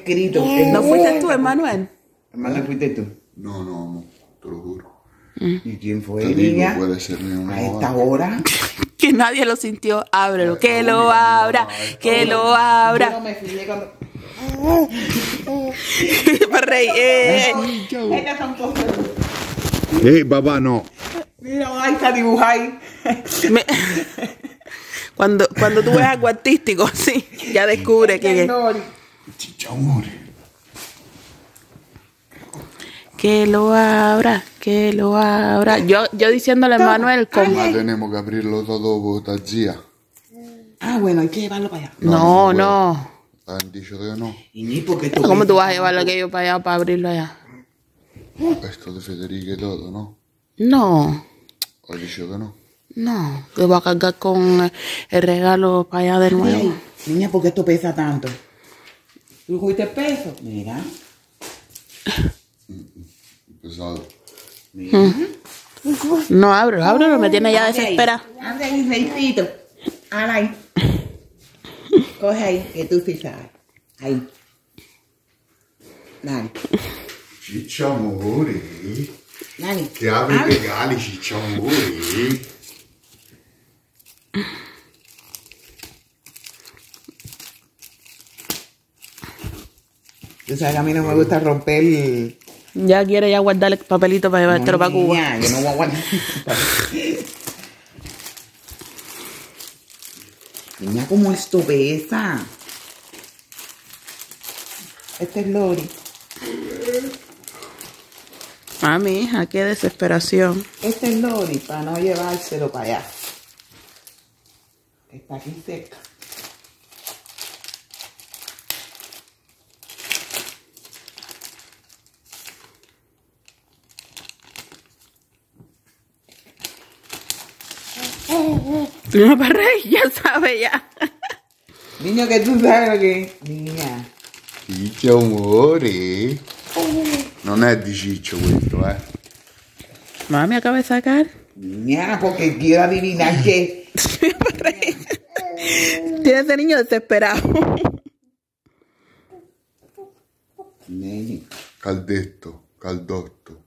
No, escrito. ¿No fuiste tú, Emanuel? Hermano, fuiste tú. No, no, amor, te lo juro. ¿Y quién fue, Te digo, niña? puede ser ni una A esta hora. Que nadie lo sintió. Ábrelo, que lo abra, que lo Yo no abra. me fijé cuando... Eh. Estas son cosas. Hey, papá, no. Mira, ahí está dibujado Cuando, cuando tú ves algo artístico, sí, ya descubre que. Que lo abra, que lo abra. Yo, yo diciéndole a Manuel como... Ma tenemos que abrirlo todo zia. Ah, bueno, hay que llevarlo para allá. No, no. Han dicho que no. Y ni porque tú... ¿Cómo tú vas a llevar aquello para allá para abrirlo allá? Esto de Federica y todo, ¿no? No, Ha dicho que no. no. Te voy a cargar con el regalo para allá de nuevo. Ay, niña, ¿por qué esto pesa tanto? ¿Tú cogiste peso? Mira. Pesado. No, ábrelo, ábrelo, me tiene ya desesperada. Abre ahí, reicito. Ahora ahí. Coge ahí, que tú sí sabes. Ahí. Dale, Ciccia, amore. dale. I Abre. regali, ciccia, amore. Tú sabes que a mí no me gusta romper... el- Ya quiere ya guardar el papelito para llevártelo para Cuba. Niña, yo no voy a guardar. Niña, ¿cómo esto pesa? Este es Lori. Mami, hija, qué desesperación. Este es Lori para no llevárselo para allá. Está aquí cerca. No, para ya sabe ya. Niño, que tú sabes lo que es. Niña. Ciccia, amore. Non è di ciccio questo, eh. Mami acaba de sacar. Niña, porque quiero adivinar que. Tiene ese niño desesperado. Niña. Caldetto, caldotto.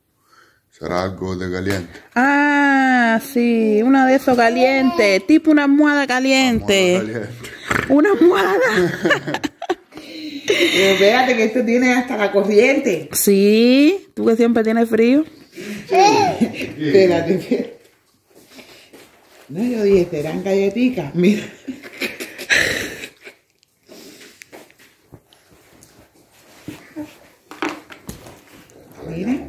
Sarà algo de caliente. Ah, sí, una de esos calientes, tipo una almohada caliente. Caliente. Una almohada. Pero espérate que esto tiene hasta la corriente. Sí, tú que siempre tienes frío. Espérate, espérate. No, yo dije, serán galletitas. Mira. Mira,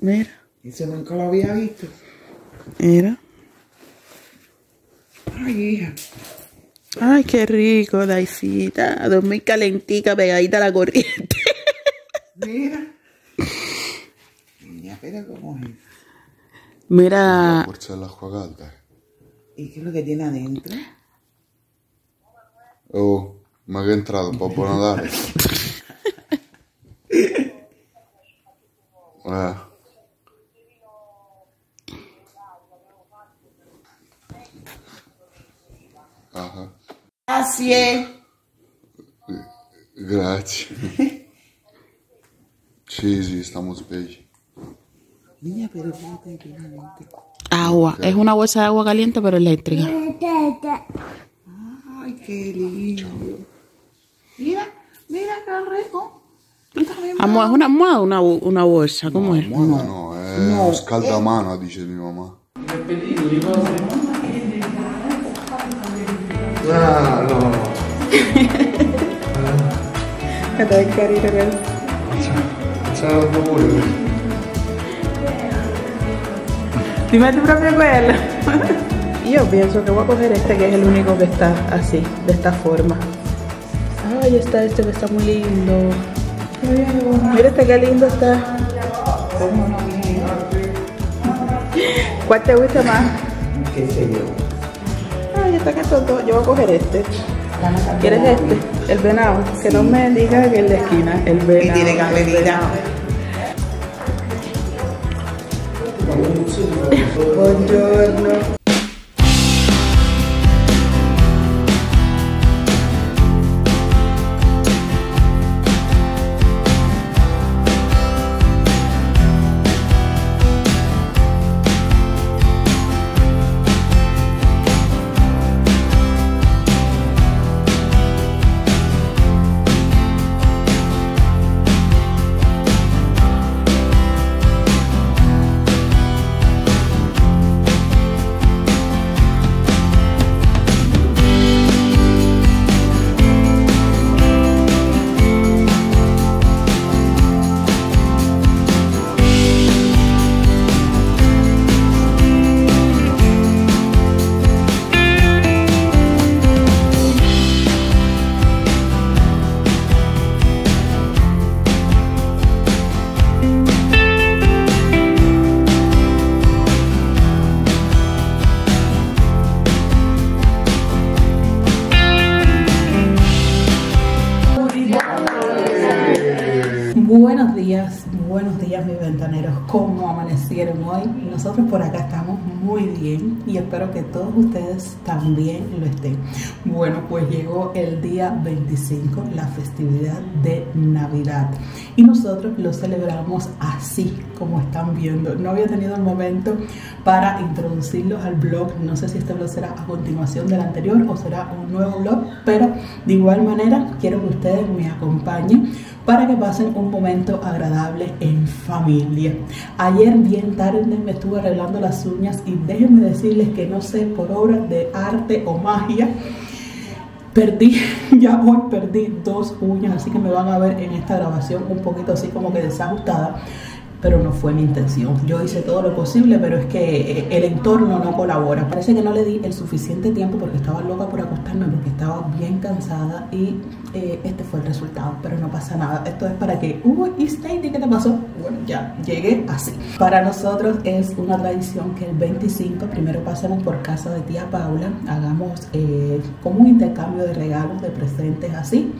Mira, eso nunca lo había visto. mira. Ay, hija. Ay, qué rico, Daisita. A dormir calentica, pegadita a la corriente. Mira. Niña, pero cómo es. Mira. ¿Y qué es lo que tiene adentro? Oh, ma che è entrato, Babbo Natale? eh. Ah, Gracias. grazie. sì, sì, stiamo svegli. Niña, pero fíjate que agua. Es una bolsa de agua caliente, pero eléctrica. Ay, qué lindo. Mira, mira qué rico. Amor, ¿es una almohada o una, una bolsa? ¿Cómo es? No, no, no, è uno scaldamano, dice mia mamma. Dime tu propio pelo. Yo pienso que voy a coger este que es el único que está así, de esta forma. Ay, está este que está muy lindo. Mira este que lindo está. ¿Cuál te gusta más? ¿Qué sé yo? Está que dos. Yo voy a coger este. ¿Quieres este? El venado. Que no me diga que el de esquina. El Y venado. tiene carrerita. Buongiorno. Buenos días mis ventaneros, ¿cómo amanecieron hoy? Nosotros por acá estamos muy bien y espero que todos ustedes también lo estén. Bueno, pues llegó el día 25, la festividad de Navidad y nosotros lo celebramos así como están viendo. No había tenido el momento para introducirlos al blog, no sé si este blog será a continuación del anterior o será un nuevo blog, pero de igual manera quiero que ustedes me acompañen para que pasen un momento agradable en familia. Ayer bien tarde me estuve arreglando las uñas y déjenme decirles que no sé por obra de arte o magia, perdí, ya hoy perdí dos uñas, así que me van a ver en esta grabación un poquito así como que desajustada pero no fue mi intención. Yo hice todo lo posible, pero es que eh, el entorno no colabora. Parece que no le di el suficiente tiempo porque estaba loca por acostarme, porque estaba bien cansada y eh, este fue el resultado, pero no pasa nada. Esto es para que, uy, ¿y Stacy qué te pasó? Bueno, ya llegué así. Para nosotros es una tradición que el 25 primero pasemos por casa de tía Paula, hagamos eh, como un intercambio de regalos, de presentes así,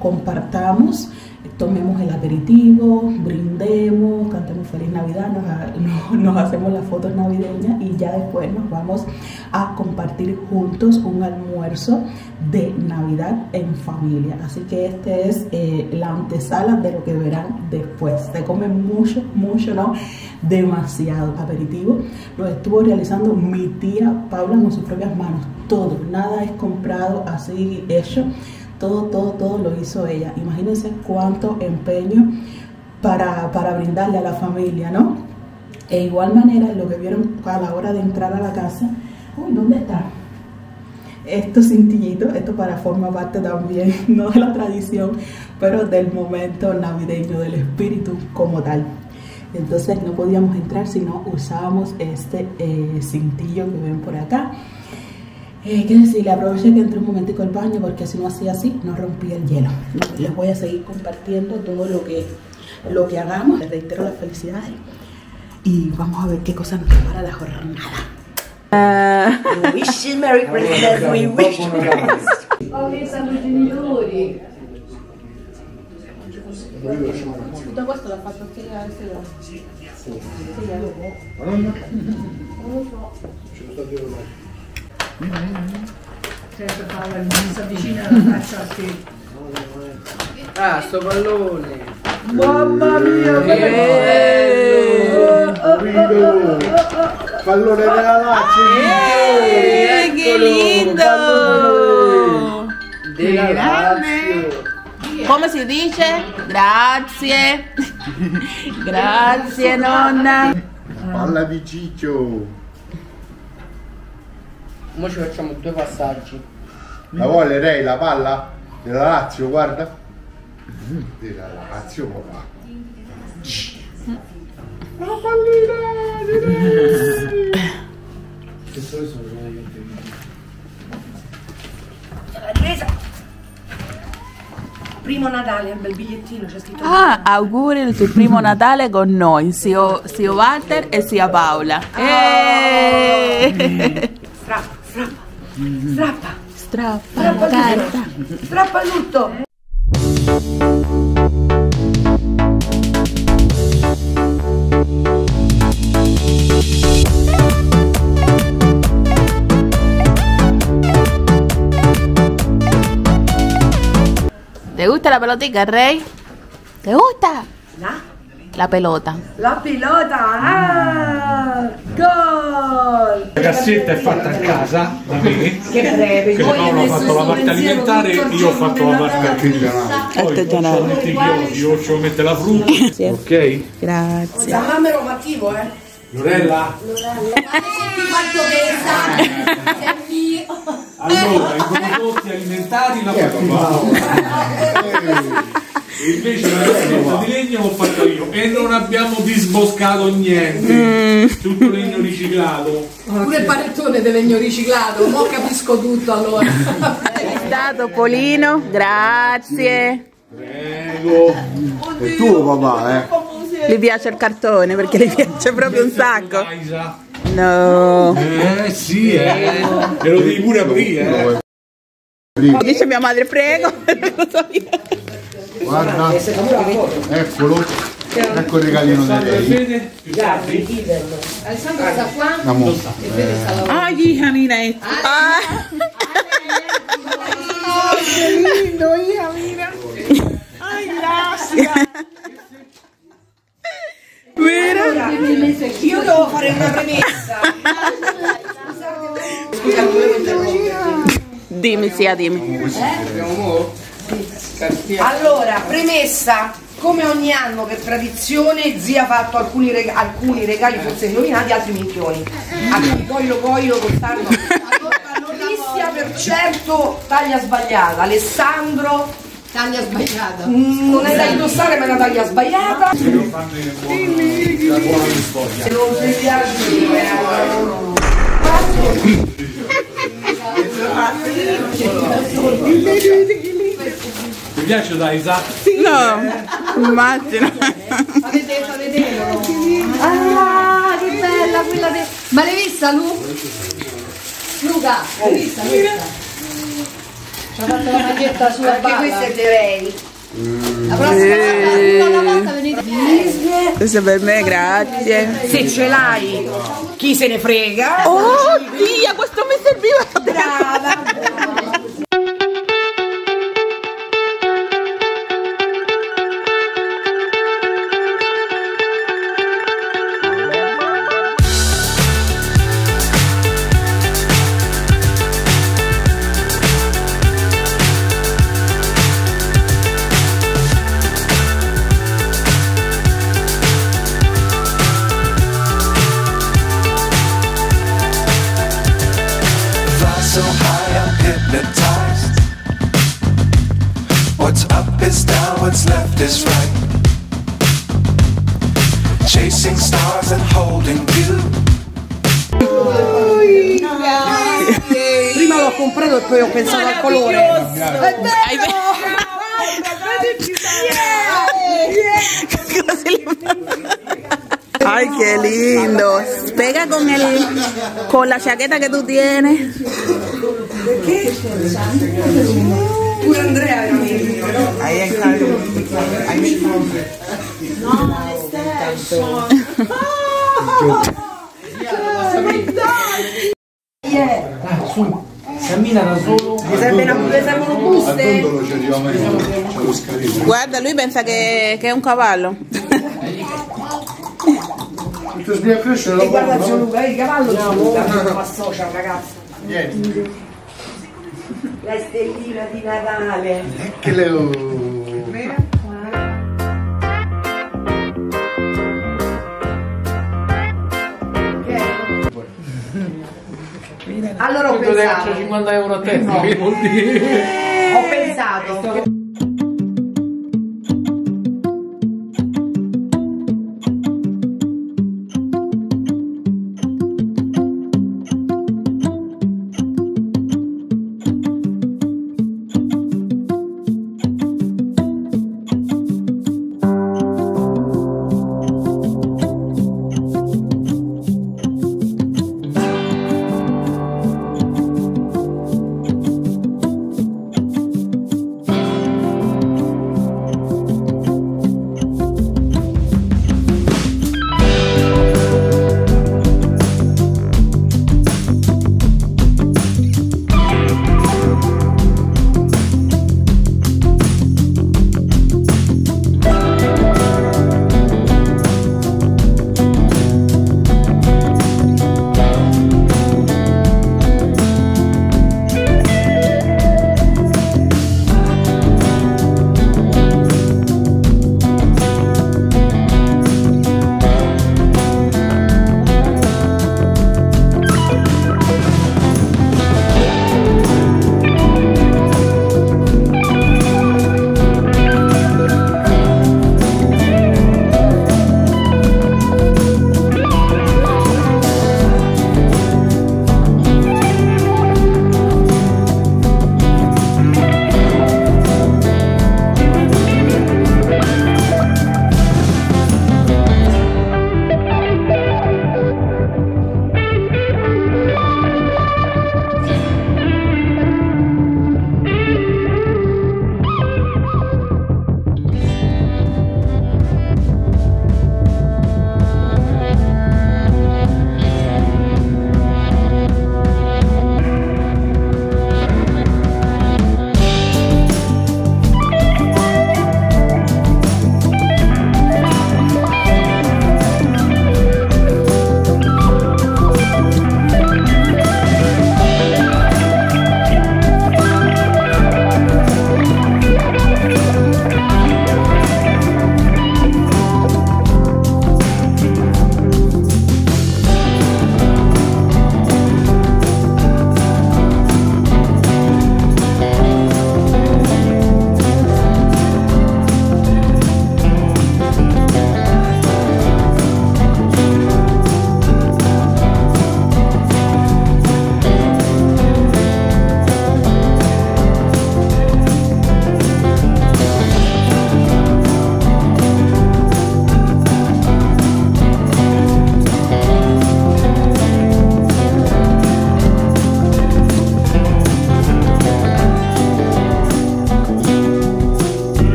compartamos tomemos el aperitivo, brindemos, cantemos feliz Navidad, nos, hacemos las fotos navideñas y ya después nos vamos a compartir juntos un almuerzo de Navidad en familia. Así que este es eh, la antesala de lo que verán después. Se come mucho, mucho, ¿no? Demasiado aperitivo. Lo estuvo realizando mi tía Paula con sus propias manos. Todo, nada es comprado así hecho todo, todo, todo lo hizo ella. Imagínense cuánto empeño para, para brindarle a la familia, ¿no? E igual manera, lo que vieron a la hora de entrar a la casa, uy, ¿dónde está? Estos cintillitos, esto para forma parte también, no de la tradición, pero del momento navideño, del espíritu como tal. Entonces no podíamos entrar si no usábamos este eh, cintillo que ven por acá. Eh, ¿Qué decirle? Aproveché que entré un momentico al baño porque si no hacía así, no rompía el hielo. Les voy a seguir compartiendo todo lo que, lo que hagamos. Les reitero las felicidades. Y vamos a ver qué cosa nos prepara la jornada. Uh, wish you Merry Christmas, we wish Tutto questo l'ha fatto spiegare Sì. Lo so. Certo Paola, non si avvicina la faccia a te. Ah, sto pallone. Mamma mia, che bello! Pallone della Lazio! Eh, che lindo! Della Lazio. Come si dice? Grazie. Grazie nonna. Palla di Ciccio! Ora ci facciamo due passaggi. La vuole lei la palla? Della Lazio, guarda. Della Lazio, papà. La pallina! Sono veramente Primo Natale, bel bigliettino, c'è scritto. Ah, auguri il tuo primo Natale con noi, zio, zio Walter e zia Paola. Oh. Strappa, strappa, strappa, carta. strappa tutto. ¿Te gusta la pelotica, Rey? ¿Te gusta? La, La pelota. la pilota, ah, gol! La cassetta è fatta a casa da me, Che breve, che Paolo ha fatto la parte alimentare, io ho fatto la parte Artigianale. Poi Artigianale. ci mette i chiodi, io ci mette la frutta, ok? Grazie. Da mamma ero cattivo, eh. Lorella? Allora, i prodotti alimentari la faccio Paolo. E invece la cassetta di legno l'ho fatta io e non abbiamo disboscato niente, tutto legno riciclato. Pure il panettone di legno riciclato, mo capisco tutto allora. È stato Polino, grazie. Prego. È tuo papà, eh? Gli piace il cartone perché gli piace proprio un sacco. Liza. No. Eh sì, eh. E lo devi pure aprire, eh. Dice mia madre, prego. Guarda, eccolo. Ecco il regalino da lei. Fede, più tardi. Alessandro sta qua Amo. e Fede sta là. Ay, hija, mira esto. Ay. qué lindo, hija, mira. Ay, gracias. Mira. Io devo fare una premessa. Dime, sia, dime. Allora, premessa, come ogni anno per tradizione, zia ha fatto alcuni, rega- alcuni regali forse indovinati, altri minchioni. A cui Coilo Coilo quest'anno Cristian per certo taglia sbagliata, Alessandro Taglia sbagliata. mm, non è da indossare ma è una taglia sbagliata. Se non ti piace, Ti piace da Isaac? No, immagino. Avete, avete Ah, che bella quella de... Ma l'hai vista Lu? Luca, l'hai vista? L'hai vista? Ha fatto la maglietta sulla anche questa è lei. La prossima volta, una volta venite. Questo è per me, grazie. Se ce l'hai, chi se ne frega? Oh, Dio, questo mi serviva. Brava! Ay, qué lindo. Pega con el, con la chaqueta que tú tienes. Pure Andrea veramente. Ahí está. Ahí cammina da solo. Gli servono buste. Guarda lui pensa che, che è un cavallo. E guarda zio Luca eh, il cavallo zio Luca non associa ragazzo niente. La stellina di Natale. Che le ho Allora ho pensato, 50 euro a testa, che vuol dire? ho pensato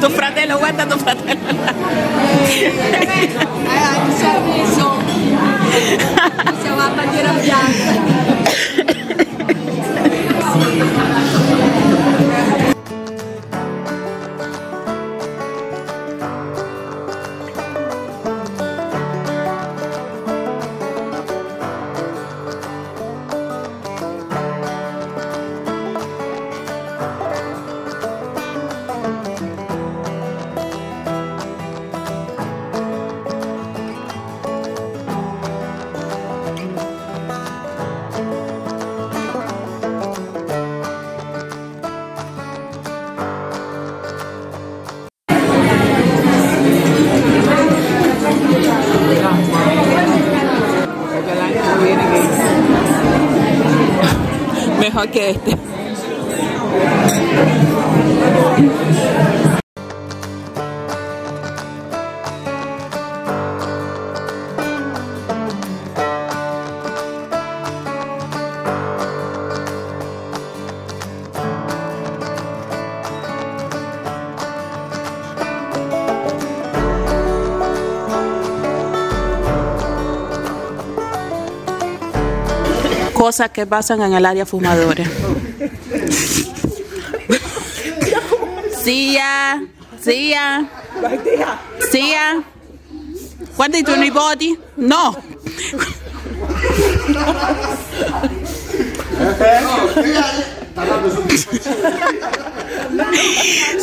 Tu fratello, guarda tu fratello. Siamo a bandiera bianca! Que este. Cosas que pasan en el área fumadora. Sia, Sia, Sia. Guarda i tuoi nipoti? No.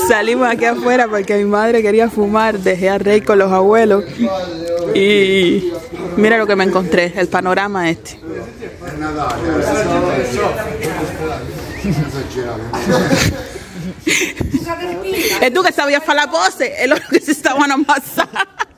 Salimos aquí afuera porque mi madre quería fumar, dejé a Rey con los abuelos y mira lo que me encontré, el panorama este. E tu che stavi a fare la pose e loro che si stavano ammazzando.